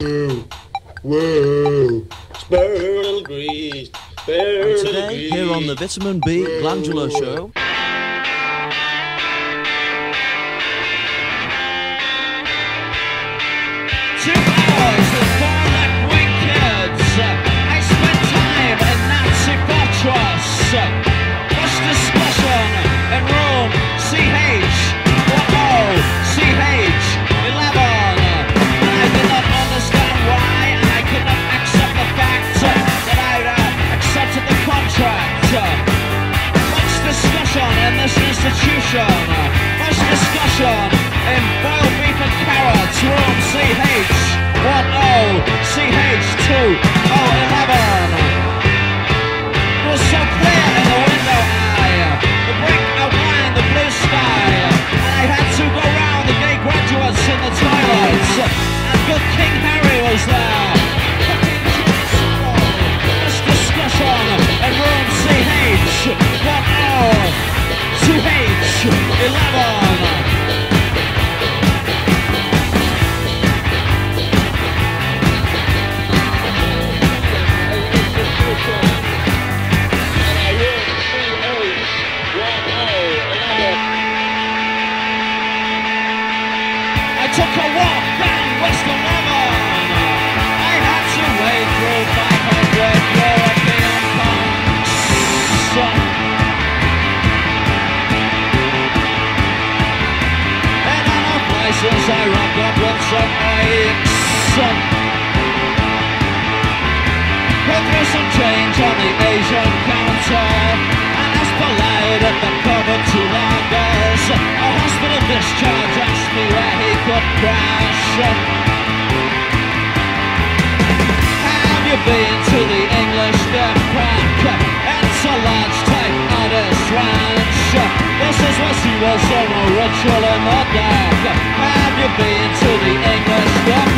Whoa, whoa, spare a little grease, spare And today, here on the. Vitamin B Glandular Show, institution. Much discussion in boiled beef and carrots. Room CH 10 took a walk down Western Lemon. I had to wade through 500 European punks. And on our places I rocked up with some ikes. Put through some change on the Asian counter. And as polite at the cover two lagers. A hospital discharge asked me where crash. Have you been to the English Park? It's a large type artist ranch. This is where she was on a ritual in the dark. Have you been to the English Park?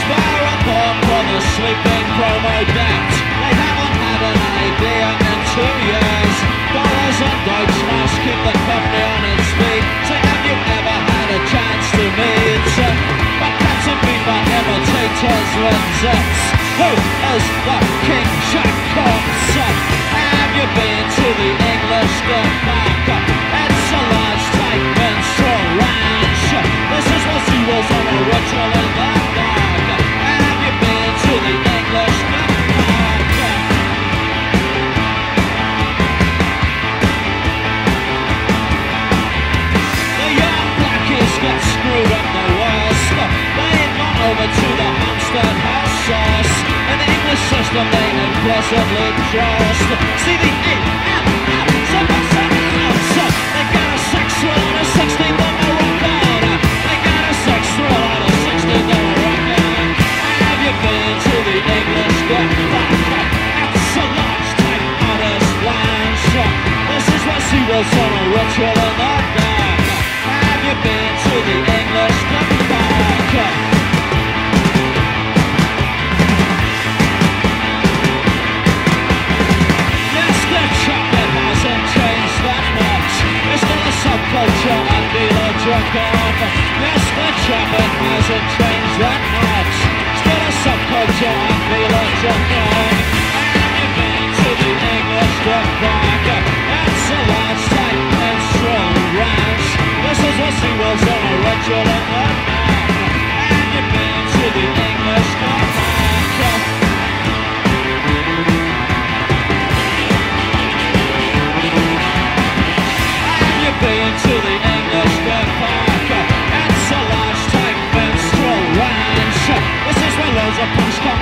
Spare a thought for the sleeping promo debt. Deutschmarks keep the company on its feet. So have you ever had a chance to meet? Imitators. Who is the King They implicitly trust. See the off. Yes, the chocolate hasn't changed that much. Still a subculture and dealer jerk off.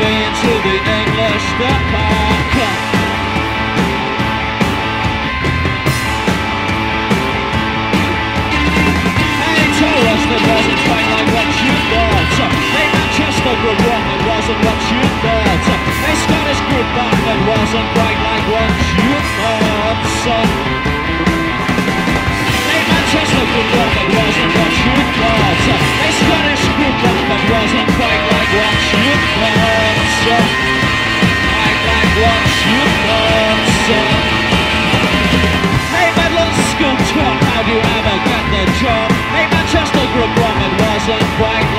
been to the English. They told us wasn't quite like what you thought. Manchester group that wasn't what you thought. They Scottish group that wasn't quite like what you thought. They Manchester group. Black.